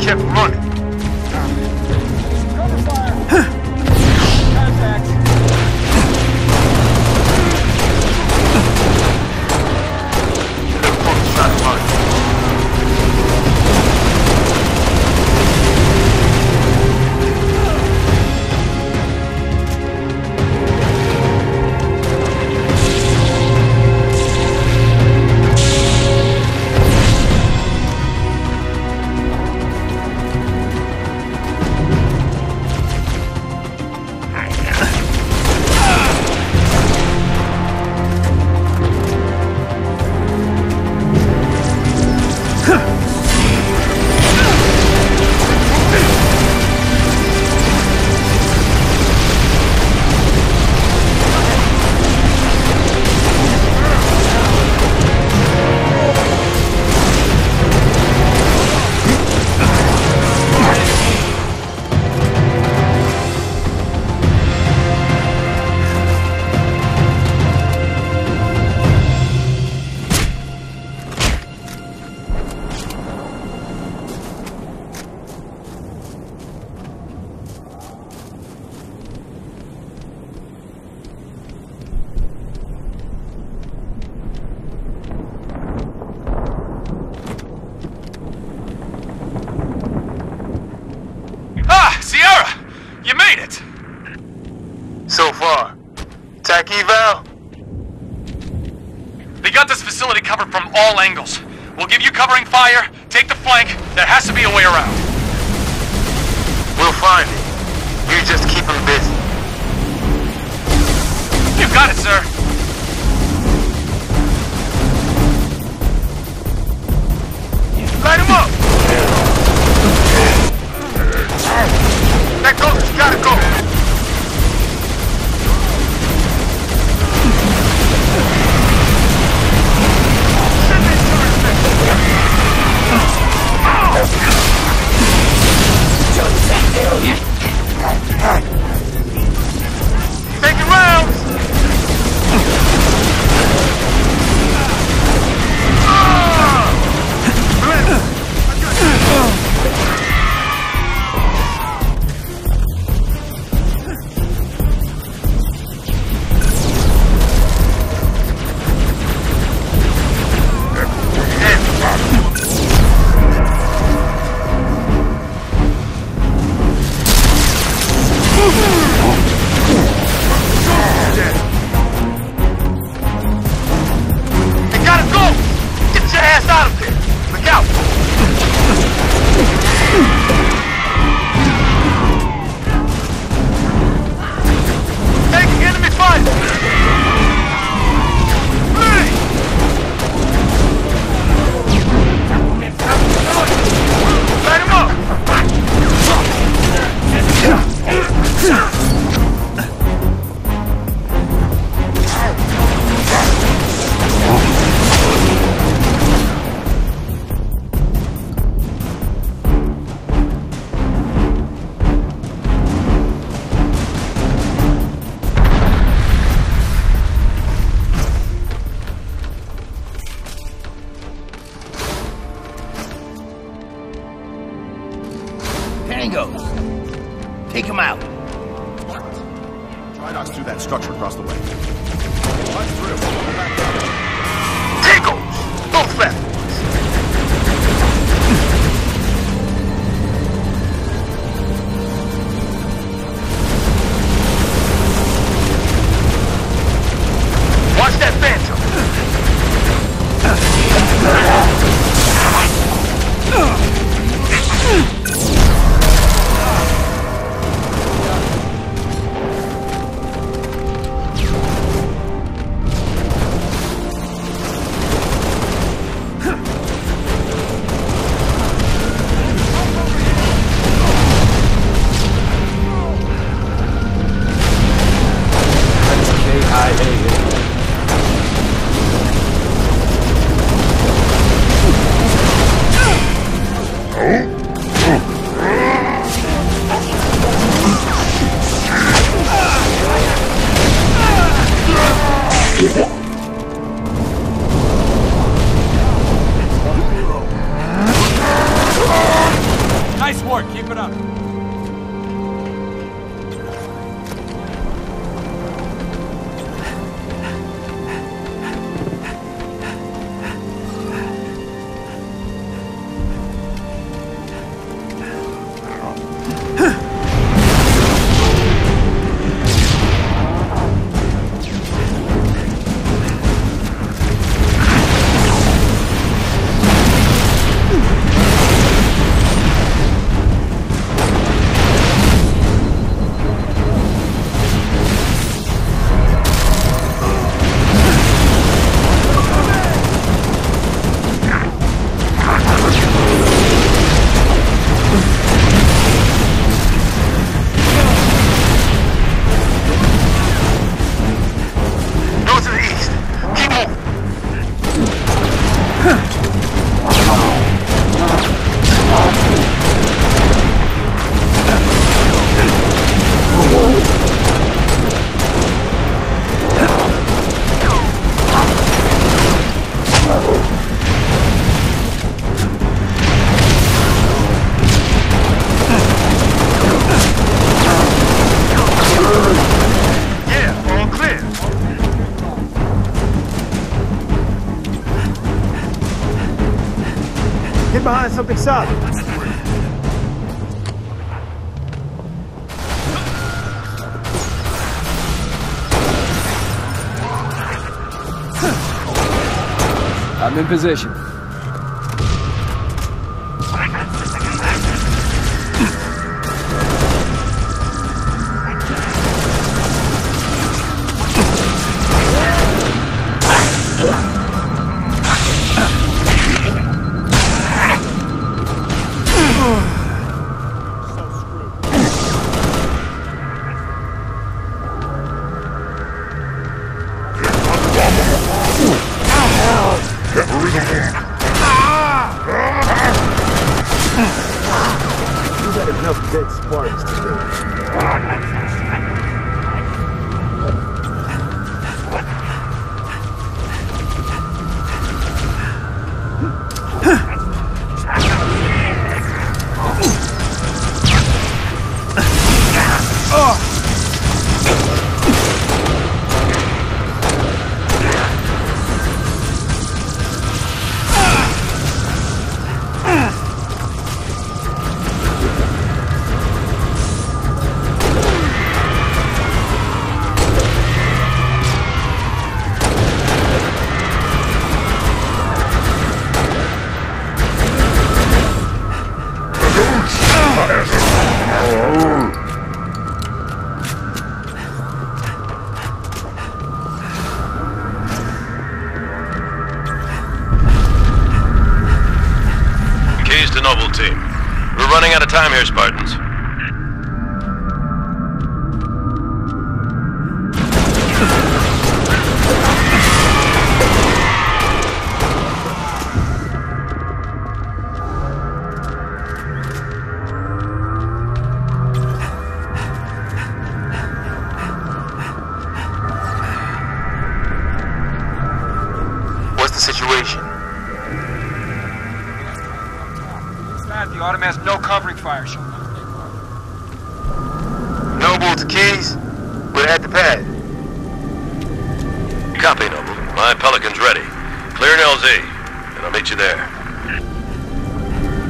kept running. We'll give you covering fire, take the flank. There has to be a way around. We'll find it. You just keep them busy. You got it, sir. Tangos! Take him out! Try not to do that structure across the way. Punch through. Something's up. I'm in position. Pelican's ready. Clear an LZ, and I'll meet you there.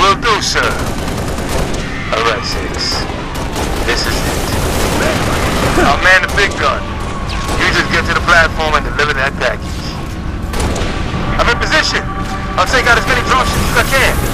Will do, sir. All right, Six. This is it. I'll man the big gun. You just get to the platform and deliver that package. I'm in position. I'll take out as many dropships as I can.